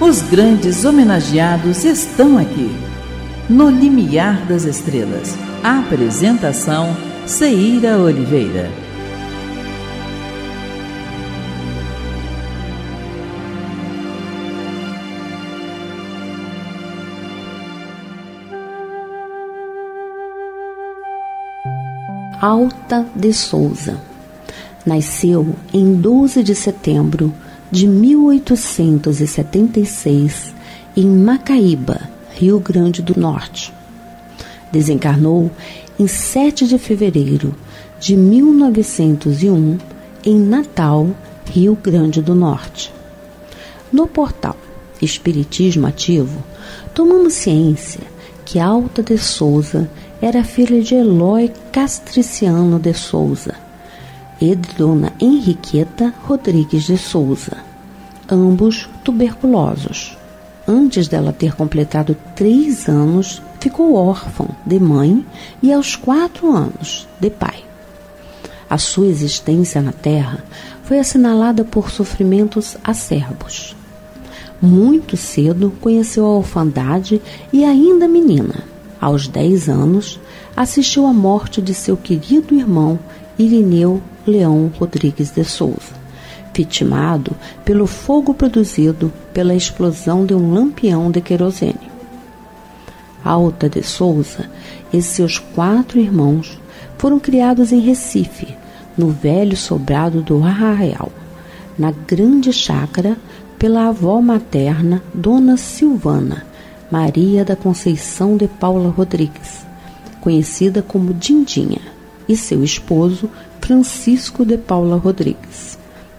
Os grandes homenageados estão aqui. No Limiar das Estrelas. Apresentação: Ceira Oliveira. Alta de Souza. Nasceu em 12 de setembro de 1876 em Macaíba, Rio Grande do Norte. Desencarnou em 7 de fevereiro de 1901 em Natal, Rio Grande do Norte. No portal Espiritismo Ativo, tomamos ciência que Alta de Souza era filha de Eloy Castriciano de Souza e de Dona Henriqueta Rodrigues de Souza, ambos tuberculosos. Antes dela ter completado três anos, ficou órfã de mãe e aos quatro anos de pai. A sua existência na Terra foi assinalada por sofrimentos acerbos. Muito cedo conheceu a orfandade e, ainda menina, aos dez anos, assistiu à morte de seu querido irmão Irineu Leão Rodrigues de Souza, vitimado pelo fogo produzido pela explosão de um lampião de querosene. Alta de Souza e seus quatro irmãos foram criados em Recife, no velho sobrado do Arraial, na grande chácara pela avó materna Dona Silvana, Maria da Conceição de Paula Rodrigues, conhecida como Dindinha, e seu esposo Francisco de Paula Rodrigues,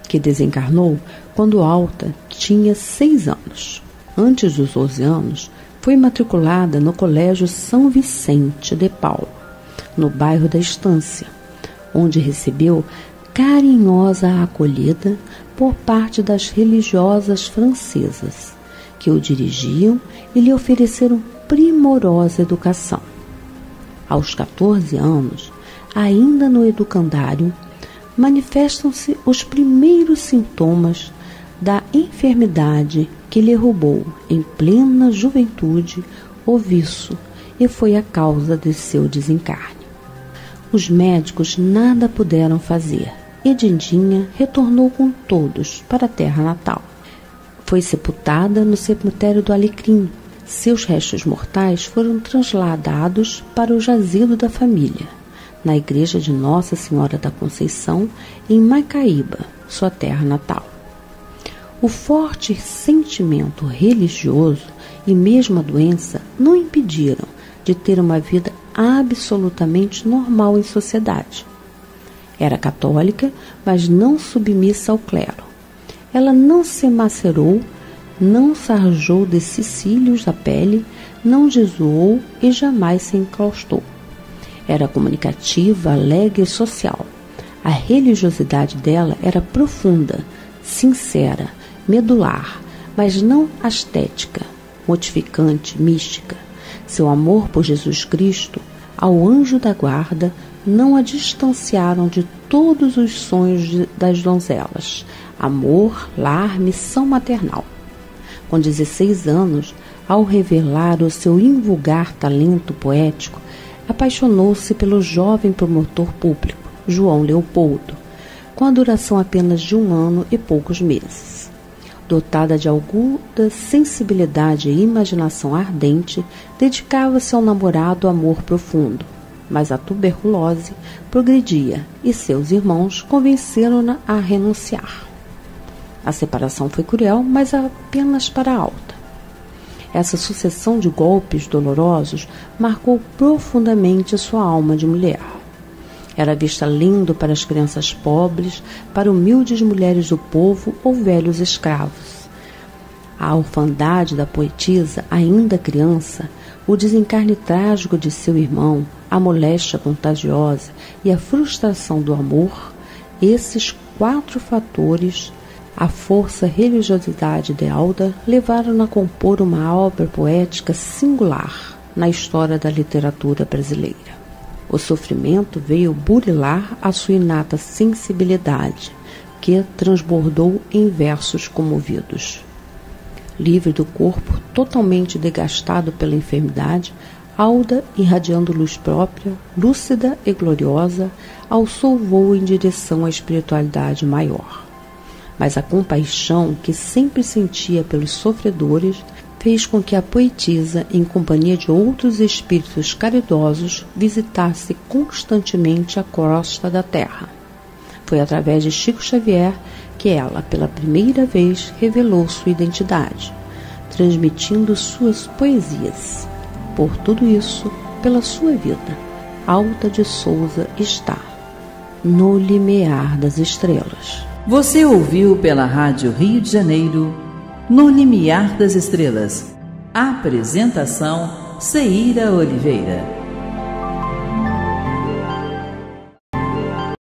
que desencarnou quando Alta tinha seis anos. Antes dos 12 anos, foi matriculada no Colégio São Vicente de Paula, no bairro da Estância, onde recebeu carinhosa acolhida por parte das religiosas francesas, que o dirigiam e lhe ofereceram primorosa educação. Aos 14 anos, ainda no educandário, manifestam-se os primeiros sintomas da enfermidade que lhe roubou em plena juventude o viço e foi a causa de seu desencarne. Os médicos nada puderam fazer e Dindinha retornou com todos para a terra natal. Foi sepultada no cemitério do Alecrim. Seus restos mortais foram transladados para o jazido da família, na igreja de Nossa Senhora da Conceição, em Macaíba, sua terra natal. O forte sentimento religioso e mesmo a doença não impediram de ter uma vida absolutamente normal em sociedade. Era católica, mas não submissa ao clero. Ela não se macerou, não sarjou de cicílios a pele, não jesuou e jamais se enclaustou. Era comunicativa, alegre e social. A religiosidade dela era profunda, sincera, medular, mas não astética, mortificante, mística. Seu amor por Jesus Cristo, ao anjo da guarda, não a distanciaram de todos os sonhos de, das donzelas: amor, lar, missão maternal. Com 16 anos, ao revelar o seu invulgar talento poético, apaixonou-se pelo jovem promotor público, João Leopoldo, com a duração apenas de um ano e poucos meses. Dotada de aguda sensibilidade e imaginação ardente, dedicava-se ao namorado amor profundo, mas a tuberculose progredia e seus irmãos convenceram-na a renunciar. A separação foi cruel, mas apenas para Alta. Essa sucessão de golpes dolorosos marcou profundamente sua alma de mulher. Era vista lindo para as crianças pobres, para humildes mulheres do povo ou velhos escravos. A orfandade da poetisa, ainda criança, o desencarne trágico de seu irmão, a moléstia contagiosa e a frustração do amor, esses quatro fatores a força e religiosidade de Alda levaram-na a compor uma obra poética singular na história da literatura brasileira. O sofrimento veio burilar a sua inata sensibilidade, que transbordou em versos comovidos. livre do corpo totalmente desgastado pela enfermidade, Alda, irradiando luz própria, lúcida e gloriosa, alçou voo em direção à espiritualidade maior. Mas a compaixão que sempre sentia pelos sofredores fez com que a poetisa, em companhia de outros espíritos caridosos, visitasse constantemente a crosta da terra. Foi através de Chico Xavier que ela, pela primeira vez, revelou sua identidade, transmitindo suas poesias. Por tudo isso, pela sua vida, Alta de Souza está no limiar das estrelas. Você ouviu pela Rádio Rio de Janeiro, No Limiar das Estrelas. Apresentação: Ceíra Oliveira.